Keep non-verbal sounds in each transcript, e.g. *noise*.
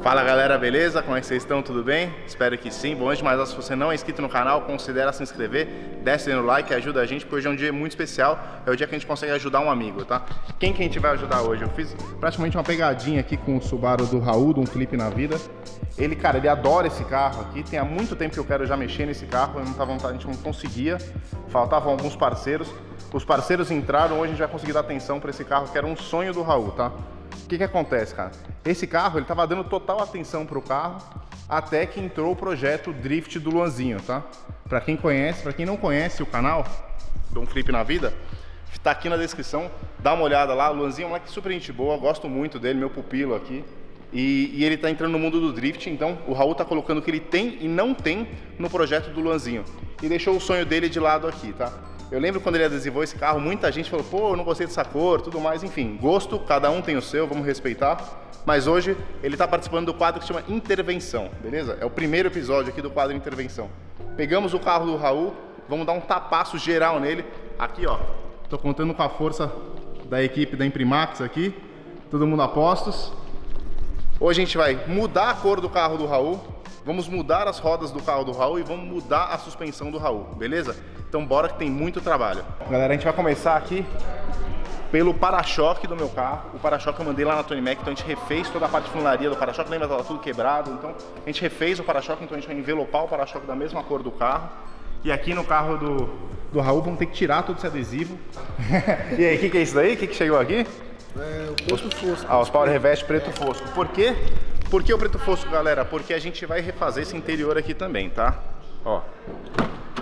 Fala galera, beleza? Como é que vocês estão? Tudo bem? Espero que sim. Bom, antes de mais nada, se você não é inscrito no canal, considere se inscrever, desce no like, ajuda a gente, porque hoje é um dia muito especial, é o dia que a gente consegue ajudar um amigo, tá? Quem que a gente vai ajudar hoje? Eu fiz praticamente uma pegadinha aqui com o Subaru do Raul, de um Flip na vida. Ele, cara, ele adora esse carro aqui, tem há muito tempo que eu quero já mexer nesse carro, eu não tava, a gente não conseguia, faltavam alguns parceiros. Os parceiros entraram, hoje a gente vai conseguir dar atenção para esse carro, que era um sonho do Raul, tá? O que, que acontece, cara? Esse carro, ele tava dando total atenção pro carro, até que entrou o projeto Drift do Luanzinho, tá? Pra quem conhece, pra quem não conhece o canal, Dom Flip na Vida, tá aqui na descrição, dá uma olhada lá, Luanzinho é um moleque super gente boa, gosto muito dele, meu pupilo aqui. E, e, ele tá entrando no mundo do drift, então o Raul tá colocando o que ele tem e não tem no projeto do Luanzinho. E deixou o sonho dele de lado aqui, tá? Eu lembro quando ele adesivou esse carro, muita gente falou, pô, eu não gostei dessa cor, tudo mais, enfim. Gosto, cada um tem o seu, vamos respeitar. Mas hoje ele está participando do quadro que chama Intervenção, beleza? É o primeiro episódio aqui do quadro Intervenção. Pegamos o carro do Raul, vamos dar um tapaço geral nele. Aqui, ó, tô contando com a força da equipe da Imprimax aqui, todo mundo a postos. Hoje a gente vai mudar a cor do carro do Raul, vamos mudar as rodas do carro do Raul e vamos mudar a suspensão do Raul, beleza? Então bora que tem muito trabalho. Galera, a gente vai começar aqui pelo para-choque do meu carro. O para-choque eu mandei lá na Tony Mac, então a gente refez toda a parte de funilaria do para-choque, lembra? Tava tudo quebrado, então a gente refez o para-choque, então a gente vai envelopar o para-choque da mesma cor do carro. E aqui no carro do, do Raul vamos ter que tirar todo esse adesivo. *laughs* e aí, o que, que é isso daí? O que, que chegou aqui? É, o preto fosco. Ah, os Power Revest preto fosco. Por quê? Por que o preto fosco, galera? Porque a gente vai refazer esse interior aqui também, tá? Ó.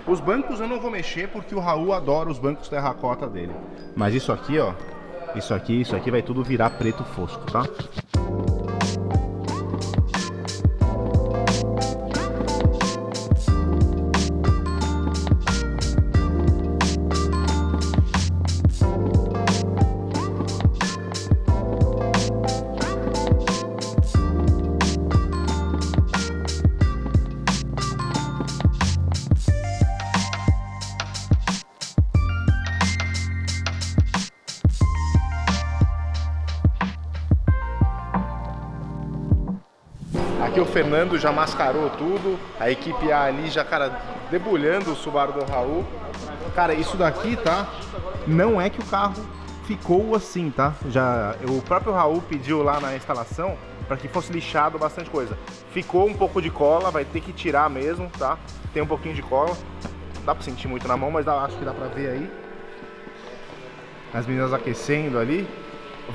Os bancos eu não vou mexer porque o Raul adora os bancos terracota dele. Mas isso aqui, ó. Isso aqui, isso aqui vai tudo virar preto fosco, tá? Fernando já mascarou tudo, a equipe A ali já, cara, debulhando o Subaru do Raul. Cara, isso daqui, tá? Não é que o carro ficou assim, tá? Já o próprio Raul pediu lá na instalação para que fosse lixado bastante coisa. Ficou um pouco de cola, vai ter que tirar mesmo, tá? Tem um pouquinho de cola. Dá para sentir muito na mão, mas dá, acho que dá para ver aí. As meninas aquecendo ali.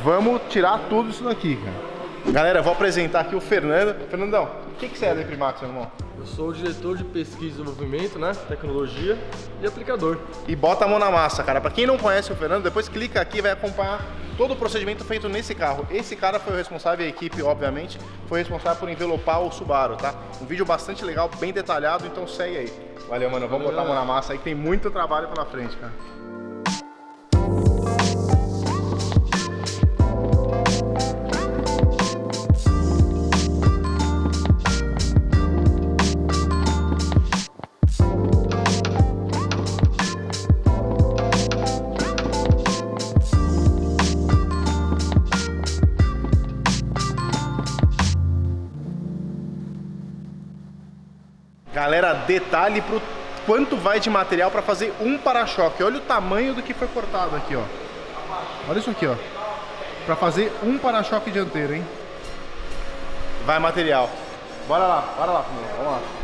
Vamos tirar tudo isso daqui, cara. Galera, eu vou apresentar aqui o Fernando. Fernandão, o que, que você é da Imprimax, meu irmão? Eu sou o diretor de pesquisa e desenvolvimento, né? Tecnologia e aplicador. E bota a mão na massa, cara. Pra quem não conhece o Fernando, depois clica aqui e vai acompanhar todo o procedimento feito nesse carro. Esse cara foi o responsável, a equipe, obviamente, foi responsável por envelopar o Subaru, tá? Um vídeo bastante legal, bem detalhado, então segue aí. Valeu, mano. Vamos Valeu, botar a mão na massa aí, que tem muito trabalho pela frente, cara. Galera, detalhe pro quanto vai de material para fazer um para-choque. Olha o tamanho do que foi cortado aqui, ó. Olha isso aqui, ó. Para fazer um para-choque dianteiro, hein? Vai material. Bora lá, bora lá, Fernando. Vamos lá.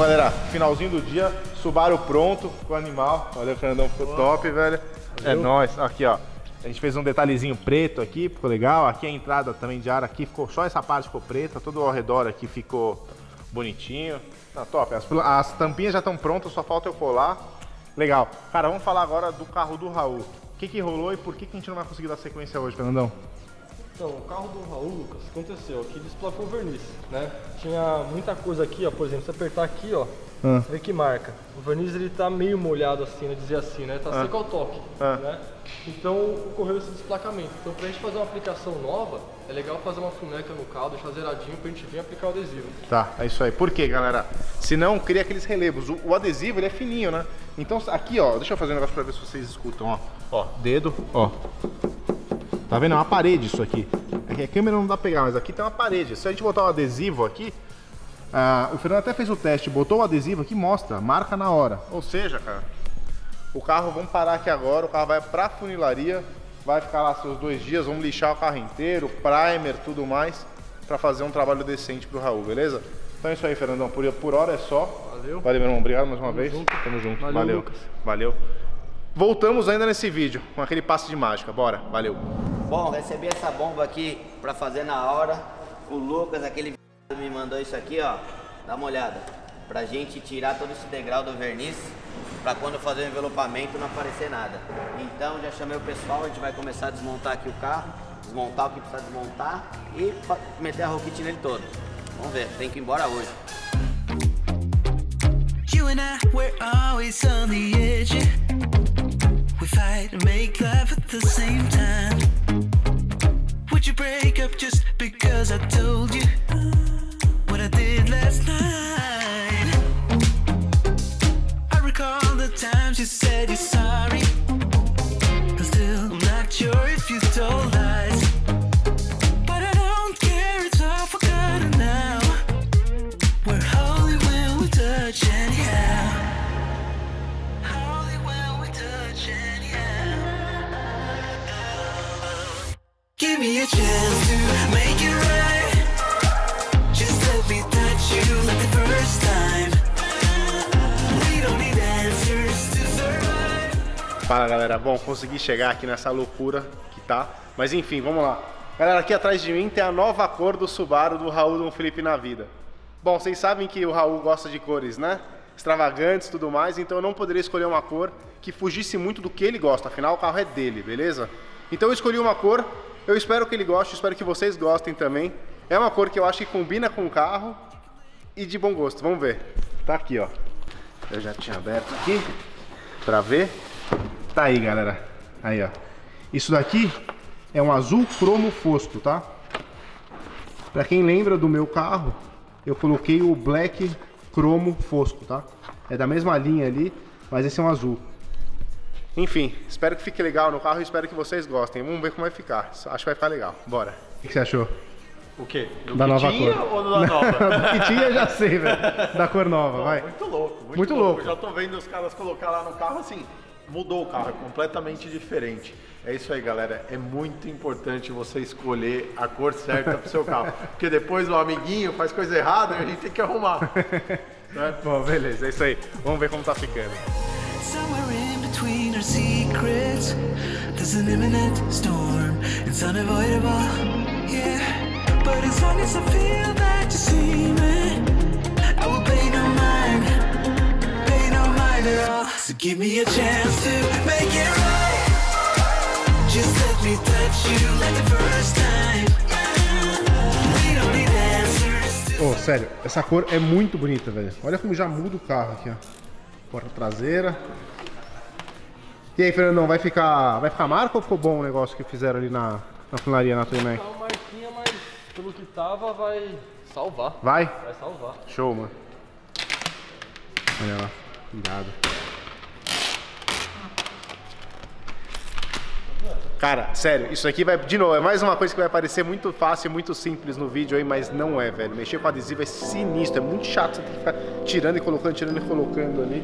Bom, galera, finalzinho do dia, Subaru pronto com o animal. Valeu, Fernandão, ficou top, velho. É nóis. Aqui, ó. A gente fez um detalhezinho preto aqui, ficou legal. Aqui a entrada também de ar aqui ficou só essa parte ficou preta, todo ao redor aqui ficou bonitinho. Tá top. As, as tampinhas já estão prontas, só falta eu colar. Legal. Cara, vamos falar agora do carro do Raul. O que, que rolou e por que, que a gente não vai conseguir dar sequência hoje, Fernandão? Então, o carro do Raul, Lucas, aconteceu aqui, desplacou o verniz, né? Tinha muita coisa aqui, ó, por exemplo, se apertar aqui, ó, ah. você vê que marca. O verniz, ele tá meio molhado assim, né, dizer assim, né? Tá ah. seco ao toque, ah. né? Então, ocorreu esse desplacamento. Então, pra gente fazer uma aplicação nova, é legal fazer uma funeca no carro, deixar zeradinho pra gente vir aplicar o adesivo. Tá, é isso aí. Por quê, galera? Se não, cria aqueles relevos. O, o, adesivo, ele é fininho, né? Então, aqui, ó, deixa eu fazer um negócio pra ver se vocês escutam, ó. Ó, dedo, ó. Tá vendo? É uma parede isso aqui. Aqui a câmera não dá pra pegar, mas aqui tem uma parede. Se a gente botar um adesivo aqui, ah, o Fernando até fez o teste, botou o adesivo aqui, mostra, marca na hora. Ou seja, cara, o carro, vamos parar aqui agora, o carro vai pra funilaria, vai ficar lá seus dois dias, vamos lixar o carro inteiro, primer, tudo mais, pra fazer um trabalho decente pro Raul, beleza? Então é isso aí, Fernandão. Por, por hora é só. Valeu. Valeu, meu irmão. Obrigado mais uma Tamo vez. Junto. Tamo junto. Valeu. Valeu. Lucas. Valeu. Voltamos ainda nesse vídeo com aquele passe de mágica. Bora. Valeu. Bom, recebi essa bomba aqui pra fazer na hora. O Lucas, aquele me mandou isso aqui, ó. Dá uma olhada. Pra gente tirar todo esse degrau do verniz, pra quando fazer o envelopamento não aparecer nada. Então já chamei o pessoal, a gente vai começar a desmontar aqui o carro, desmontar o que precisa desmontar e meter a roquite nele todo. Vamos ver, tem que ir embora hoje. You and I, we're always on the edge. We fight and make love at the same time. Would you break up just because I told you what I did last night? I recall the times you said you're sorry. Fala galera, bom, consegui chegar aqui nessa loucura que tá, mas enfim, vamos lá. Galera, aqui atrás de mim tem a nova cor do Subaru do Raul Dom Felipe na vida. Bom, vocês sabem que o Raul gosta de cores, né? Extravagantes e tudo mais, então eu não poderia escolher uma cor que fugisse muito do que ele gosta, afinal o carro é dele, beleza? Então eu escolhi uma cor, eu espero que ele goste, espero que vocês gostem também. É uma cor que eu acho que combina com o carro e de bom gosto, vamos ver. Tá aqui, ó. Eu já tinha aberto aqui pra ver. Tá aí, galera. Aí, ó. Isso daqui é um azul cromo fosco, tá? Pra quem lembra do meu carro, eu coloquei o black cromo fosco, tá? É da mesma linha ali, mas esse é um azul. Enfim, espero que fique legal no carro e espero que vocês gostem. Vamos ver como vai ficar. Acho que vai ficar legal. Bora. O que você achou? O quê? Do Da que nova tinha cor. ou da nova? *laughs* Do que tinha eu já sei, velho. Da cor nova, Não, vai. Muito louco, muito, Muito louco. louco. Eu já tô vendo os caras colocar lá no carro assim, mudou o carro, é completamente diferente. É isso aí, galera. É muito importante você escolher a cor certa pro seu carro. *laughs* Porque depois o amiguinho faz coisa errada e a gente tem que arrumar. *laughs* né? Bom, beleza, é isso aí. Vamos ver como tá ficando. Somewhere in between our secrets, there's an imminent storm. It's unavoidable, yeah. But as long as I feel that you see me, all. So give me a chance to make it right. Just let me touch you like the first time. We don't need answers Ô, sério, essa cor é muito bonita, velho. Olha como já muda o carro aqui, ó. Porta traseira. E aí, Fernandão, vai ficar, vai ficar marca ou ficou bom o negócio que fizeram ali na, na funilaria na Toy Mac? Tá uma marquinha, mas pelo que tava, vai salvar. Vai? Vai salvar. Show, mano. Olha lá. Cuidado. Cara, sério, isso aqui vai, de novo, é mais uma coisa que vai parecer muito fácil, muito simples no vídeo aí, mas não é, velho. Mexer com adesivo é sinistro, é muito chato, você tem que ficar tirando e colocando, tirando e colocando ali.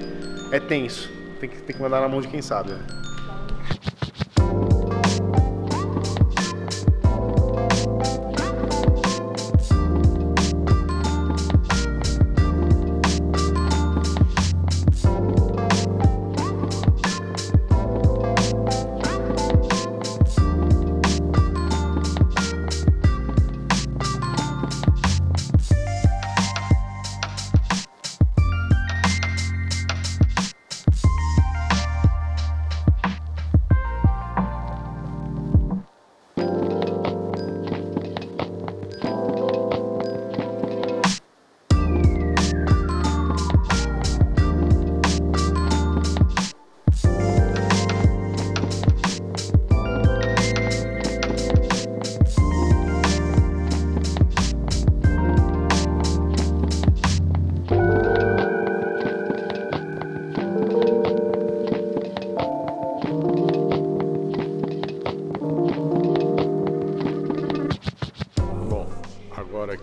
É tenso. Tem que, tem que mandar na mão de quem sabe, né?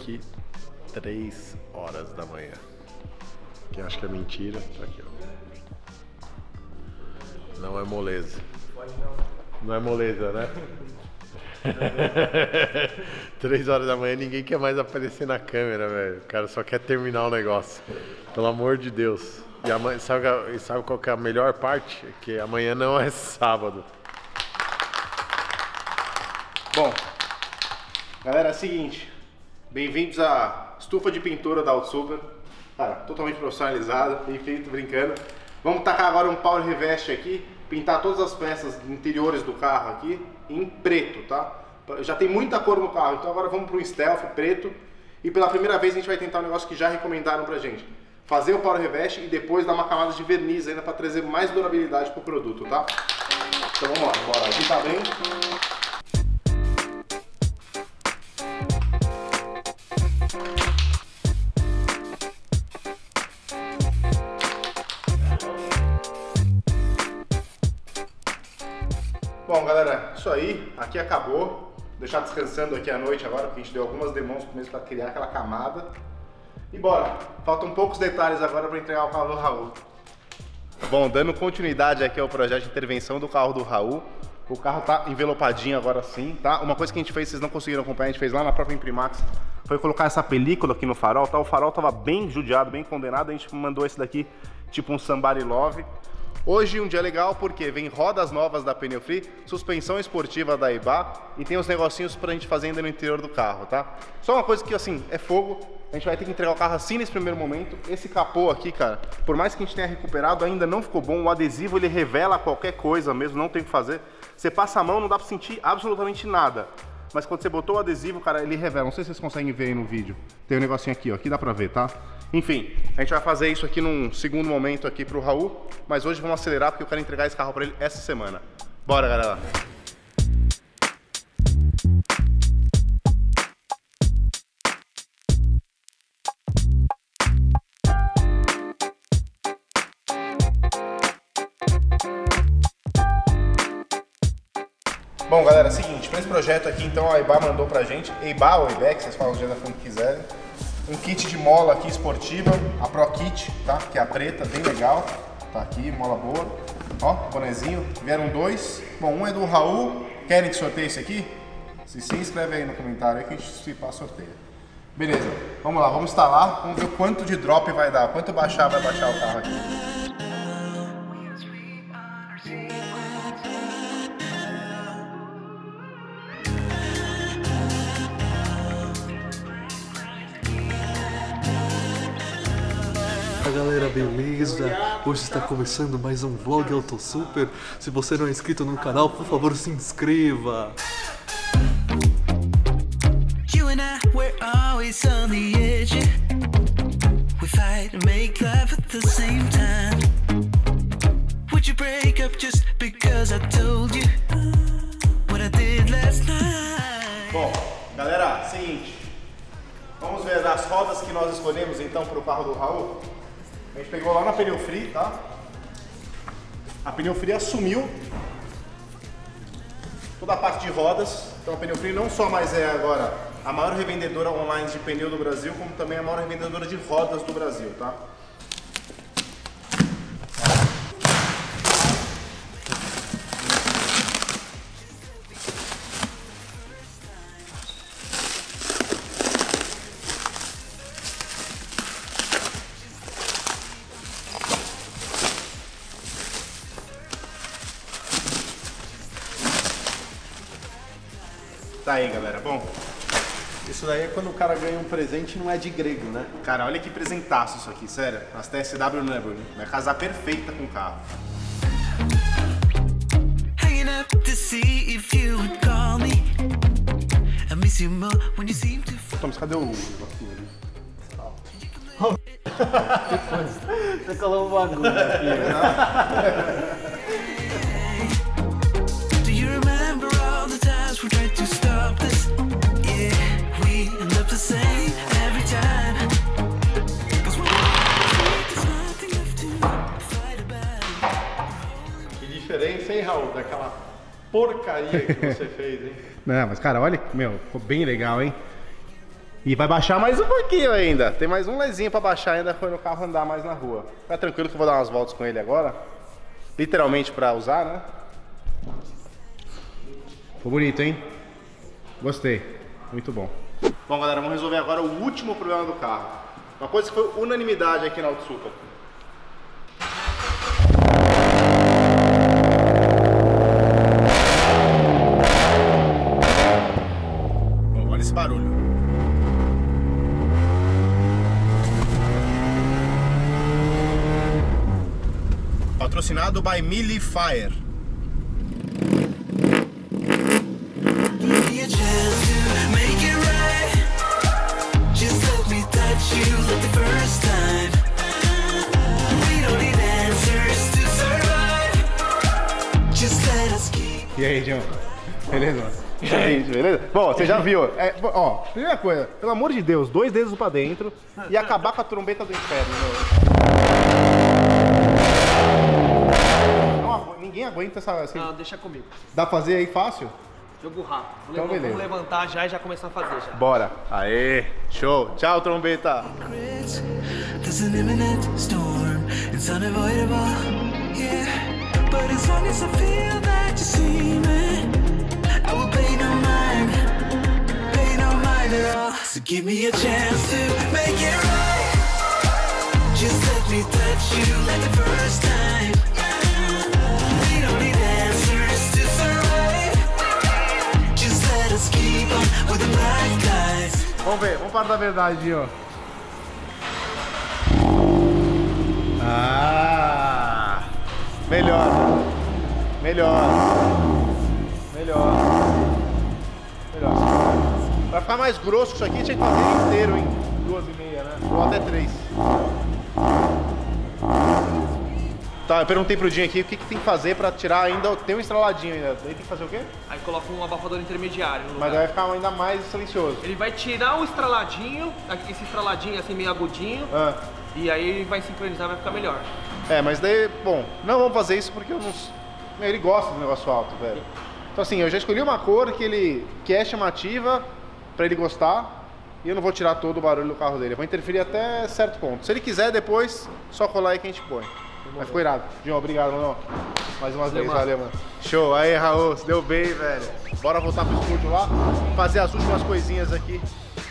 Aqui 3 horas da manhã. Que acho que é mentira. Tá aqui, ó. Não é moleza. Não é moleza, né? *laughs* Três horas da manhã ninguém quer mais aparecer na câmera, velho. O cara só quer terminar o negócio. Pelo amor de Deus. E amanhã, sabe, sabe qual é a melhor parte? Que amanhã não é sábado. Bom, galera, é o seguinte. Bem-vindos à estufa de pintura da Altsuper. Cara, totalmente profissionalizada, bem feito, brincando. Vamos tacar agora um power revest aqui, pintar todas as peças interiores do carro aqui em preto, tá? Já tem muita cor no carro, então agora vamos para um stealth preto. E pela primeira vez a gente vai tentar um negócio que já recomendaram pra gente. Fazer o power revest e depois dar uma camada de verniz ainda para trazer mais durabilidade pro produto, tá? Então vamos lá, bora. Aqui tá bem. Aí. Aqui acabou. Deixar descansando aqui à noite agora, porque a gente deu algumas demãos mesmo para criar aquela camada. E bora. Faltam poucos detalhes agora para entregar o carro do Raul. Bom, dando continuidade aqui ao projeto de intervenção do carro do Raul. O carro tá envelopadinho agora sim, tá? Uma coisa que a gente fez, vocês não conseguiram acompanhar, a gente fez lá na própria Imprimax, foi colocar essa película aqui no farol, tá? O farol tava bem judiado, bem condenado, a gente mandou esse daqui, tipo um Somebody Love. Hoje um dia legal porque vem rodas novas da Pneu Free, suspensão esportiva da IBA e tem os negocinhos pra gente fazer ainda no interior do carro, tá? Só uma coisa que assim, é fogo, a gente vai ter que entregar o carro assim nesse primeiro momento. Esse capô aqui, cara, por mais que a gente tenha recuperado, ainda não ficou bom. O adesivo ele revela qualquer coisa mesmo, não tem o que fazer. Você passa a mão, não dá pra sentir absolutamente nada. Mas quando você botou o adesivo, cara, ele revela. Não sei se vocês conseguem ver aí no vídeo. Tem um negocinho aqui, ó. Aqui dá pra ver, tá? Enfim, a gente vai fazer isso aqui num segundo momento aqui pro Raul. Mas hoje vamos acelerar porque eu quero entregar esse carro pra ele essa semana. Bora, galera. Bom, galera, é o seguinte, para esse projeto aqui, então, a EBA mandou pra gente, EBA ou EBEC, vocês falam do jeito como quiserem, um kit de mola aqui esportiva, a Pro Kit, tá? Que é a preta, bem legal, tá aqui, mola boa, ó, bonezinho, vieram dois, bom, um é do Raul, querem que sorteie esse aqui? Se sim, escreve aí no comentário aí que a gente se passa sorteia. Beleza, vamos lá, vamos instalar, vamos ver quanto de drop vai dar, quanto baixar vai baixar o carro aqui. Galera, beleza? Hoje está começando mais um vlog Auto Super. Se você não é inscrito no canal, por favor se inscreva. Bom, galera, seguinte. Vamos ver as rodas que nós escolhemos então para o carro do Raul. A gente pegou lá na Pneu Free, tá? A Pneu Free assumiu toda a parte de rodas. Então a Pneu Free não só mais é agora a maior revendedora online de pneu do Brasil, como também a maior revendedora de rodas do Brasil, tá? Tá aí, galera. Bom, Isso daí é quando o cara ganha um presente e não é de grego, né? cara, olha que presentaço isso aqui, sério. As TSW Never. Vai casar perfeita com o carro. Thomas, cadê o. Você colou um bagulho aqui. *laughs* Que diferença, hein, Raul? Daquela porcaria que você *laughs* fez, hein? Não, mas cara, olha, meu, ficou bem legal, hein? E vai baixar mais um pouquinho ainda. Tem mais um lezinho pra baixar ainda quando o carro andar mais na rua. Fica tranquilo que eu vou dar umas voltas com ele agora. Literalmente pra usar, né? Ficou bonito, hein? Gostei. Muito bom. Bom, galera, vamos resolver agora o último problema do carro. Uma coisa que foi unanimidade aqui na Super. Bom, olha esse barulho. Patrocinado by Mili Fire. E aí, João? Beleza? Gente, beleza? Bom, você já viu. É, ó, primeira coisa, pelo amor de Deus, dois dedos pra dentro e acabar com a trombeta do inferno. meu. Não agu- ninguém aguenta essa. Assim, Não, deixa comigo. dá pra fazer aí fácil? Jogo rápido. Vou Então, beleza. vamos levantar já e já começar a fazer já. Bora. Aê, show. Tchau, trombeta. There's an imminent storm, it's unavoidable. Yeah, but as long as I feel that you see me, I will pay no mind, pay no mind at all. So give me a chance to make it right. Just let me touch you like the first time. We don't need answers to survive. Just let us keep on with the black. Vamos ver, vamos para da verdade, ó. Ah! Melhor. Melhor. Melhor. Melhor. Pra ficar mais grosso isso aqui, tinha que fazer inteiro, hein? Duas e meia, né? Ou até três. Tá, eu perguntei pro Dinho aqui o que, que tem que fazer pra tirar ainda. Tem um estraladinho ainda. Daí tem que fazer o quê? Aí coloca um abafador intermediário. Mas vai ficar ainda mais silencioso. Ele vai tirar o estraladinho, esse estraladinho assim meio agudinho, Ah. e aí vai sincronizar, vai ficar melhor. É, mas daí, bom, não vamos fazer isso porque eu não. Ele gosta do negócio alto, velho. Então assim, eu já escolhi uma cor que ele que é chamativa pra ele gostar e eu não vou tirar todo o barulho do carro dele. Eu vou interferir até certo ponto. Se ele quiser depois, só colar aí que a gente põe. Mas ficou irado. João, obrigado, mano. Mais uma vez, valeu, mano. Show. Aí, Raul, se deu bem, velho. Bora voltar pro estúdio lá, fazer as últimas coisinhas aqui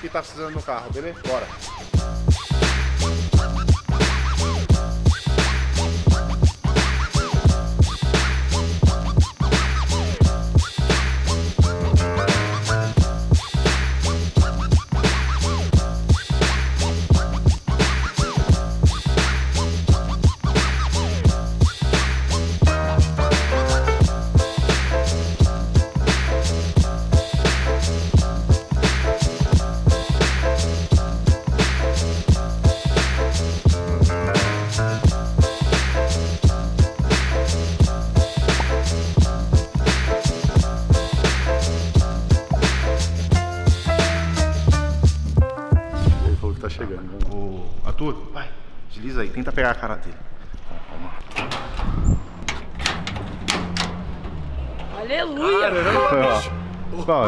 que tá precisando no carro, beleza? Bora.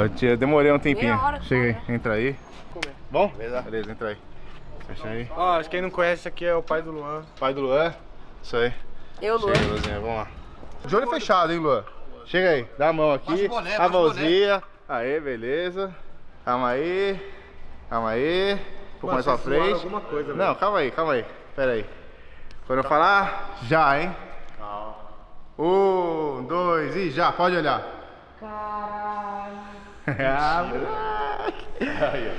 Ó, eu demorei um tempinho. Chega aí, entra aí. Bom? Beleza. entra aí. Fecha aí. Ó, quem não conhece, esse aqui é o pai do Luan. Pai do Luan. Isso aí. Eu, Luan. Chega, Luanzinha, vamos lá. De olho fechado, hein, Luan? Chega aí, dá a mão aqui. a mãozinha. Aê, beleza. Calma aí. Calma aí. Um pouco mais pra frente. alguma coisa, Não, calma aí, calma aí. Pera aí. Quando eu falar, já, hein? Um, dois e já, pode olhar. Caralho.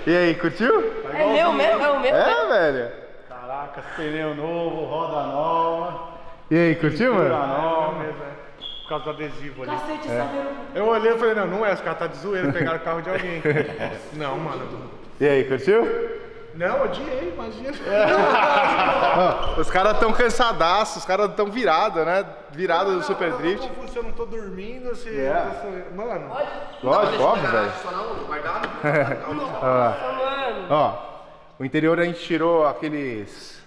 E aí, curtiu? É meu mesmo? É o meu? É, velho. Caraca, pneu novo, roda nova. E aí, curtiu, mano? Não, mesmo, é. Por causa do adesivo ali. Cacete, sabe? Eu olhei e falei, não, não é, os caras tá de zoeira, pegaram o carro de alguém. *laughs* não, mano. E aí, curtiu? Não, odiei, imagina. Ó, *laughs* os caras tão cansadaços, os caras tão virados, né? Virados do Super Drift. Não, se eu não tô dormindo, se É. eu tô... Mano, Lógico, óbvio, velho. guardado? Olha lá. Ó, o interior a gente tirou aqueles.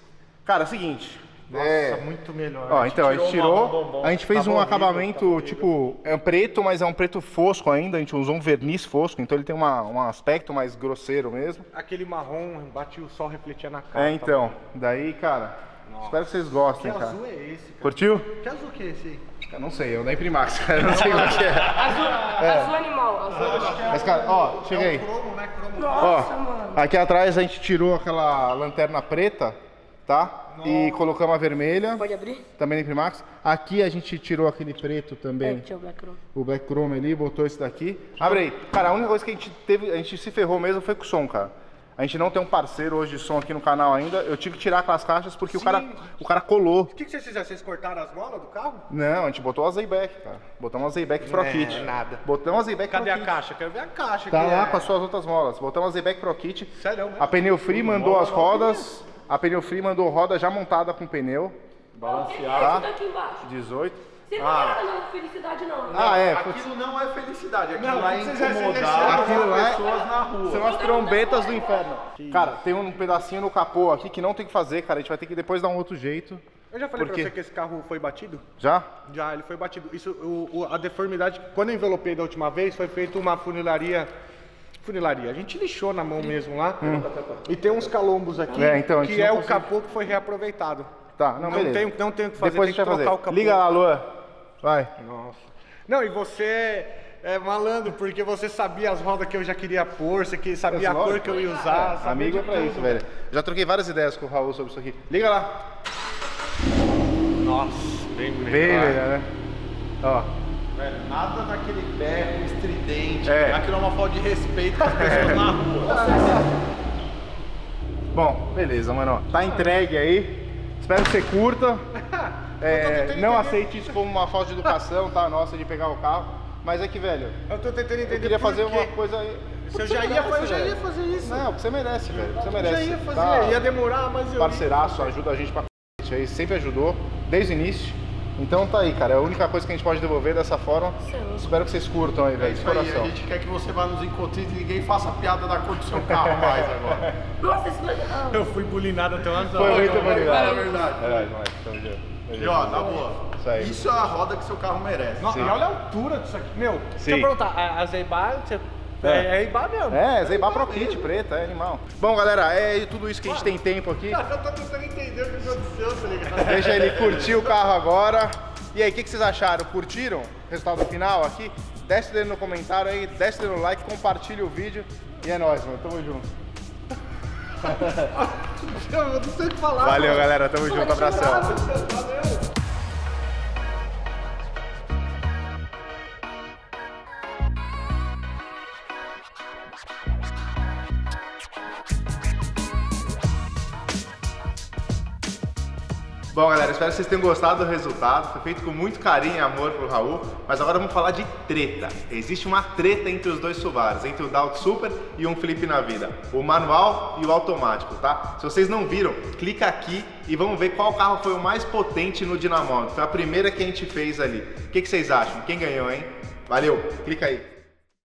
Cara, é o seguinte, Nossa, É. muito melhor. Ó, então, a gente tirou, bombom. a gente fez Tava um horrível, acabamento, horrível. tipo, é um preto, mas é um preto fosco ainda, a gente usou um verniz fosco, então ele tem uma, um aspecto mais grosseiro mesmo. Aquele marrom, bate o sol refletia na cara. É, então, daí, cara, espero que vocês gostem, Que cara. azul é esse, cara? Curtiu? Que azul que é esse aí? Eu não sei, eu da Imprimax, *laughs* cara, eu não sei o que é. Azul, azul animal. Azul animal. Mas, cara, ó, cheguei. Cromo, né? Cromo. Nossa, Ó, mano. aqui atrás a gente tirou aquela lanterna preta, tá? E colocamos a vermelha, Pode abrir? também da Imprimax. Aqui a gente tirou aquele preto É, também. deixa eu ver aqui. o Black Chrome ali, botou esse daqui. Abre aí. Cara, a única coisa que a gente teve, a gente se ferrou mesmo foi com o som, cara. A gente não tem um parceiro hoje de som aqui no canal ainda. Eu tive que tirar aquelas caixas porque o cara, o cara colou. O que, que vocês fizeram? Vocês cortaram as molas do carro? Não, a gente botou a Zayback, cara. Botamos a Zayback Pro É, Kit. nada. Botamos a Zayback Cadê Pro a Kit. caixa? Quero ver a caixa. Tá que lá é... com as suas outras molas. Botamos a Zayback Pro Kit. Sério mesmo? A Pneu Free mandou as rodas. A Pneu Free mandou roda já montada com pneu. Balanceado. Tá? Esse daqui embaixo. 18. Você não ah. não, felicidade não. Ah, é. Aquilo não é felicidade, aquilo Não, lá é vocês incomodar Aquilo as é- pessoas na rua. São as trombetas do inferno. Cara, tem um pedacinho no capô aqui que não tem que fazer, cara. A gente vai ter que depois dar um outro jeito. Eu já falei Por pra você que esse carro foi batido? Já? Já, ele foi batido. Isso, o, o- a deformidade, quando eu envelopei da última vez, foi feita uma funilaria. Funilaria. A gente lixou na mão mesmo lá. E tem uns calombos aqui, Hum. É, então, que é o consegue- capô que foi reaproveitado. Tá, não, Não, beleza. não tem o que fazer, Depois tem que trocar fazer. o capô. Liga lá, Luan. Vai. Nossa. Não, e você é malandro, porque você sabia as rodas que eu já queria pôr, você que sabia a cor que eu ia usar. sabia Amigo é pra isso, velho. Já troquei várias ideias com o Raul sobre isso aqui. Liga lá. Nossa, bem melhor. Bem, velho, né? Ó. Velho, nada daquele berro estridente. É. Aquilo é uma falta de respeito com as pessoas na rua. *laughs* Bom, beleza, mano. Tá entregue aí. Espero que você curta. *laughs* É, não aceite isso como uma falta de educação, tá? Nossa, de pegar o carro. Mas é que, velho, Eu tô tentando entender eu queria fazer uma coisa. Se eu já ia, eu já ia fazer isso. Não, você merece, velho. Você Eu merece. já ia fazer, Tá? ia demorar, mas eu. Parceiraço, ajuda a gente pra c***, aí, sempre ajudou, desde o início. Então tá aí, cara. É a única coisa que a gente pode devolver dessa forma. Espero que vocês curtam aí, É velho, de isso aí, a coração. gente quer que você vá nos encontros e ninguém faça piada da cor do seu carro mais agora. *laughs* Nossa, legal. Eu fui bulinado até umas Foi muito É obrigado. verdade. É nóis, moleque. Tamo junto. E ó, na boa, Isso aí. isso é a roda que seu carro merece. Nossa, e olha a altura disso aqui. Meu, deixa Sim. eu perguntar, a, a Zeibar, você... É. É, é Eibar mesmo? É, Zeibá Pro Kit, preta, é animal. Bom, galera, é tudo isso que a gente tem tempo aqui. Eu tô tentando entender o que aconteceu, tá ligado? Deixa ele curtir o carro agora. E aí, o que, que vocês acharam? Curtiram o resultado final aqui? Desce dele no comentário aí, desce dele no like, compartilha o vídeo. E é nóis, mano. Tamo junto. *laughs* Eu não sei o que falar. Valeu, galera. Tamo junto. Abração. Valeu. Bom, galera, espero que vocês tenham gostado do resultado. Foi feito com muito carinho e amor pro Raul. Mas agora vamos falar de treta. Existe uma treta entre os dois Subarus, entre o Doubt Super e um Flip na vida. O manual e o automático, tá? Se vocês não viram, clica aqui e vamos ver qual carro foi o mais potente no dinamômetro. Foi a primeira que a gente fez ali. O que, que vocês acham? Quem ganhou, hein? Valeu, clica aí.